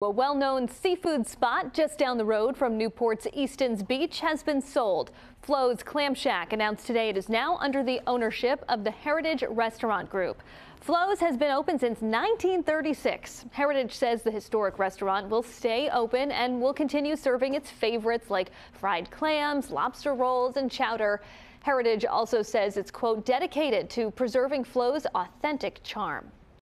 A well-known seafood spot just down the road from Newport's Easton's Beach has been sold. Flo's Clam Shack announced today it is now under the ownership of the Heritage Restaurant Group. Flo's has been open since 1936. Heritage says the historic restaurant will stay open and will continue serving its favorites like fried clams, lobster rolls, and chowder. Heritage also says it's, quote, dedicated to preserving Flo's authentic charm.